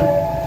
you